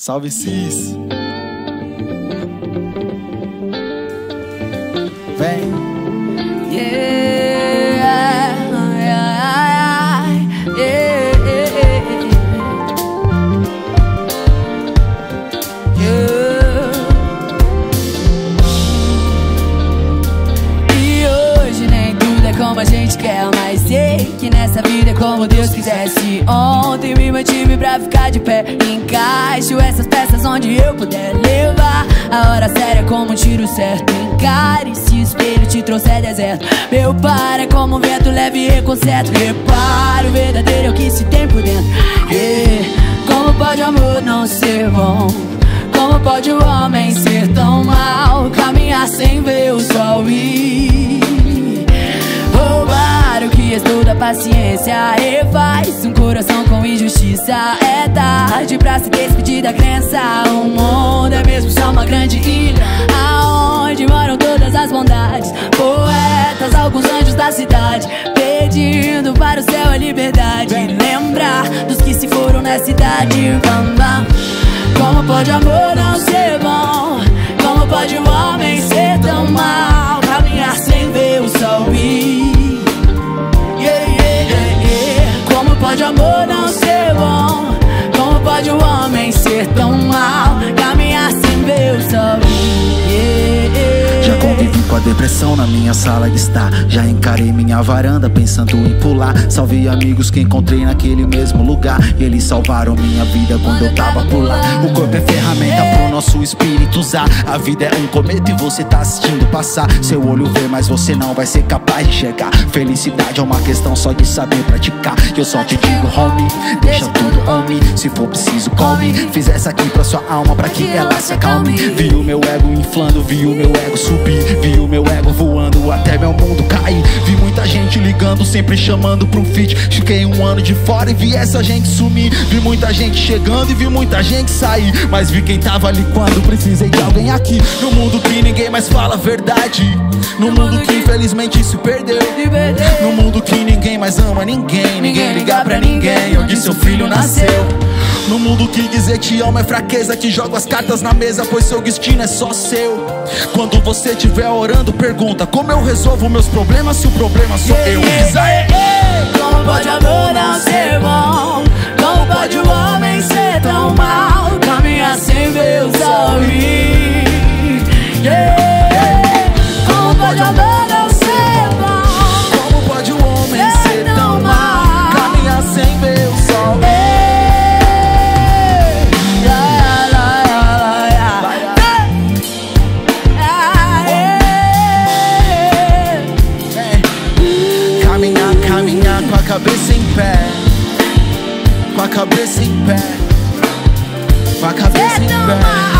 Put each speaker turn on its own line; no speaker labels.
Salve Cis! Vem!
E hoje nem tudo é como a gente quer, mas sei que nessa vida é como Deus quisesse. Ontem me mantive pra ficar de pé. Encaixo essas peças onde eu puder levar. A hora séria é como um tiro certo. Encare se o espelho te trouxer deserto. Meu par é como um vento leve e concerto. Reparo, verdadeiro é o que se tem por dentro. Yeah. Como pode o amor não ser bom? Como pode o homem ser tão mal? Caminhar sem ver o sol ir. Roubar o que estuda paciência Refaz um pra se despedir da crença O mundo é mesmo só uma grande ilha Aonde moram todas as bondades Poetas, alguns anjos da cidade Pedindo para o céu a liberdade Lembrar dos que se foram nessa idade Bam, bam. Como pode amor não ser bom?
Convivi com a depressão na minha sala de estar. Já encarei minha varanda pensando em pular. Salvei amigos que encontrei naquele mesmo lugar. E eles salvaram minha vida quando eu tava por lá. O corpo é ferramenta pro nosso espírito usar. A vida é um cometa e você tá assistindo passar. Seu olho vê, mas você não vai ser capaz de enxergar. Felicidade é uma questão só de saber praticar. Eu só te digo, homie, deixa tudo on me. Se for preciso, come. Fiz essa aqui pra sua alma, pra que ela se acalme. Vi o meu ego inflando, vi o meu ego subir. Vi o meu ego voando até meu mundo cair. Vi muita gente ligando, sempre chamando um feat. Fiquei um ano de fora e vi essa gente sumir. Vi muita gente chegando e vi muita gente sair. Mas vi quem tava ali quando precisei de alguém aqui. No mundo que ninguém mais fala a verdade. No mundo que infelizmente se perdeu. No mundo que ninguém mais ama ninguém. Ninguém liga pra ninguém onde seu filho nasceu. No mundo que dizer te amo é fraqueza, que joga as cartas na mesa, pois seu destino é só seu. Quando você estiver orando, pergunta: Como eu resolvo meus problemas se o problema sou eu? Isaé.
Como pode amor
cabeça em pé. Com a cabeça em pé. Com a cabeça em pé.